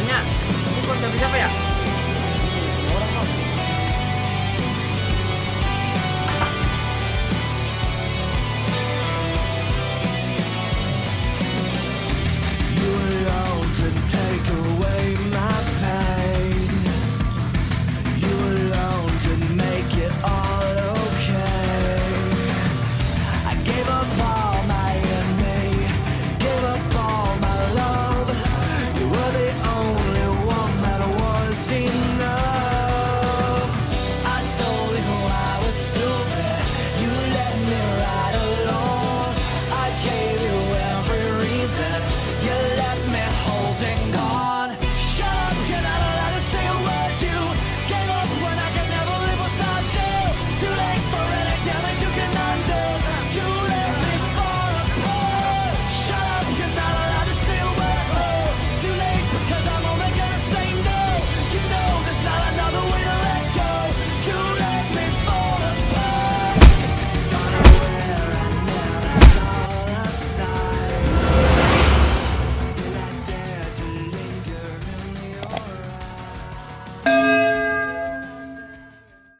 tanya ini konsep siapa ya?